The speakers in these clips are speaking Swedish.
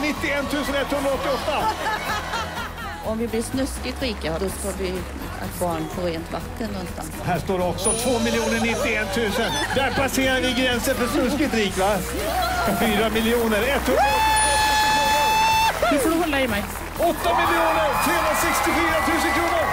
91 188. Om vi blir snuskigt rika, då ska vi att barn får rent vatten någonstans. Här står det också 2 91 000. Där passerar vi gränsen för snuskigt rik va? 4 miljoner 100 Du får hålla i mig. 8 miljoner 364 000 kronor.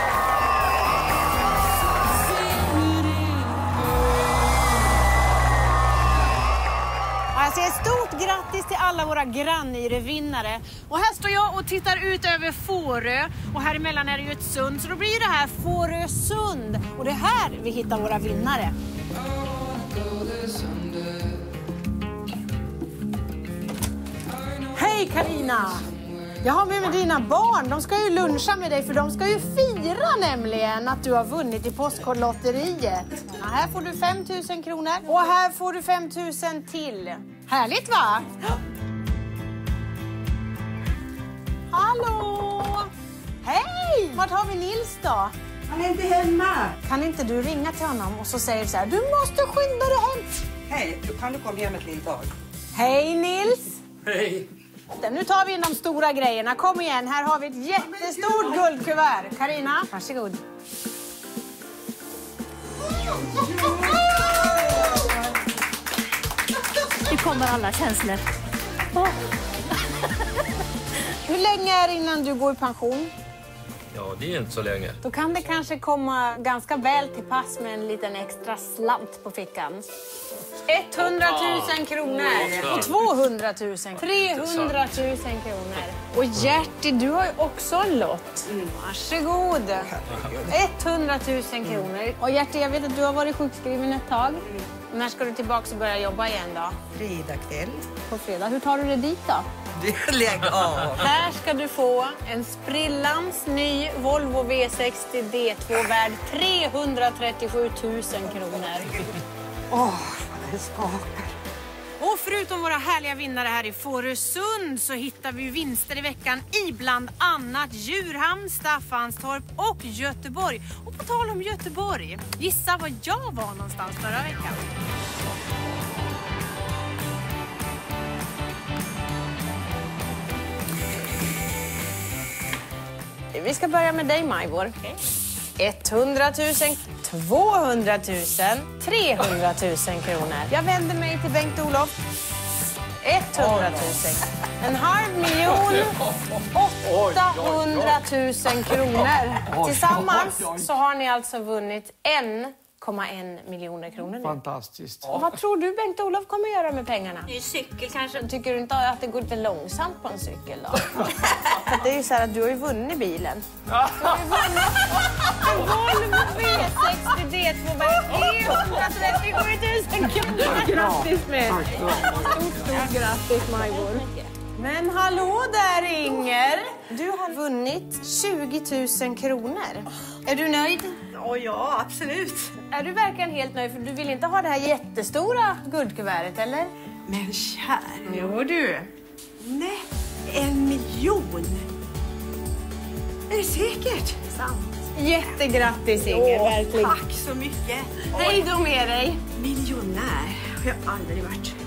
Jag säger stort grattis till alla våra Grannyrevinnare. Och här står jag och tittar ut över Fårö och här emellan är det ju ett sund så då blir det här Fårösund. Och det är här vi hittar våra vinnare. Hej Karina! Jag har med mig dina barn. De ska ju luncha med dig för de ska ju fira nämligen att du har vunnit i Postkodlotteriet. Ja, här får du 5 000 kronor och här får du 5 000 till. Härligt va? Hallå! Hej! Vart har vi Nils då? Han är inte hemma. Kan inte du ringa till honom och så säger du så här, du måste skynda dig hem. Hej, du kan du komma hem ett litet tag? Hej Nils! Hej! Nu tar vi in de stora grejerna. Kom igen, här har vi ett jättestort guldkuvert. Karina, varsågod. Kommer alla känslor. Hur länge är det innan du går i pension? Ja, det är inte så länge. Då kan det kanske komma ganska väl till pass med en liten extra slant på fickan. 100 000 kronor och 200 000, 300 000 kronor. Och Gerti, du har ju också en lott. Varsågod. 100 000 kronor. Och Gerti, jag vet att du har varit sjukskriven ett tag. När ska du tillbaka och börja jobba igen då? Fredag kväll. På fredag. Hur tar du dig dit då? Du, lägg av. Här ska du få en sprillans ny Volvo V60 D2 värd 337 000 kronor. Åh, vad det skakar. Och förutom våra härliga vinnare här i Fårösund så hittar vi vinster i veckan i bland annat Djurhamn, Staffanstorp och Göteborg. Och på tal om Göteborg, gissa var jag var någonstans förra veckan? Vi ska börja med dig Majvor. 100 000, 200 000, 300 000 kronor. Jag vänder mig till Bengt-Olof. 100 000. En halv miljon, 800 000 kronor. Tillsammans så har ni alltså vunnit 1,1 miljoner kronor nu. Fantastiskt. Och vad tror du Bengt-Olof kommer göra med pengarna? Ny cykel kanske. Tycker du inte att det går lite långsamt på en cykel då? För det är ju så här att du har ju vunnit bilen. Du har ju vunnit en Volvo V60 D2 värd 337 000 kronor. Grattis med! Stort, stort grattis Majvor. Men hallå där Inger! Du har vunnit 20 000 kronor. Är du nöjd? Åh ja, absolut. Är du verkligen helt nöjd? För du vill inte ha det här jättestora guldkuvertet, eller? Men kär. Jo du. Nej, en miljon. Är det säkert? Jättegrattis Inger, verkligen. Tack så mycket. Hej då med dig. Miljonär har jag aldrig varit.